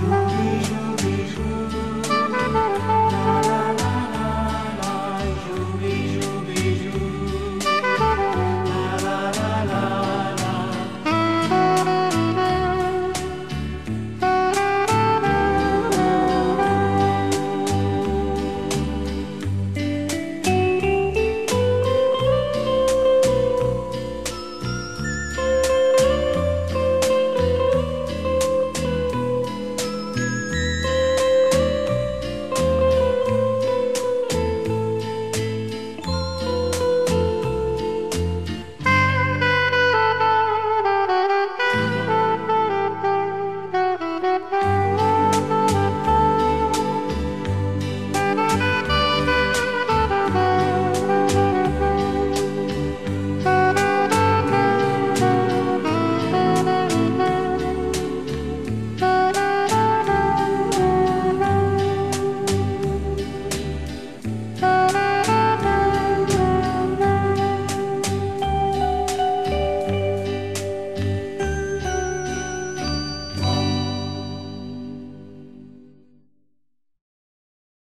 祝你，祝你祝